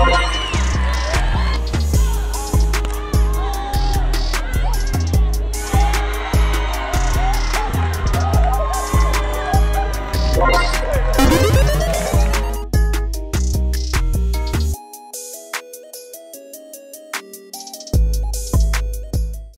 Bye.